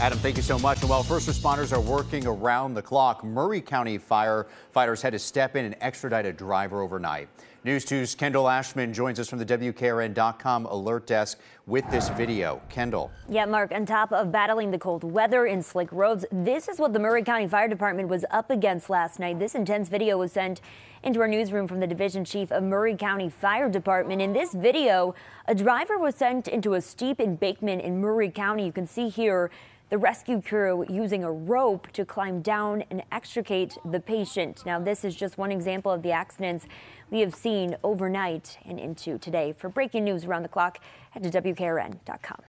Adam, thank you so much. And while first responders are working around the clock, Maury County firefighters had to step in and extradite a driver overnight. News 2's Kendall Ashman joins us from the WKRN.com alert desk with this video. Kendall. Yeah, Mark, on top of battling the cold weather and slick roads, this is what the Maury County Fire Department was up against last night. This intense video was sent into our newsroom from the division chief of Maury County Fire Department. In this video, a driver was sent into a steep embankment in Maury County. You can see here the rescue crew using a rope to climb down and extricate the patient. Now, this is just one example of the accidents we have overnight and into today. For breaking news around the clock, head to WKRN.com.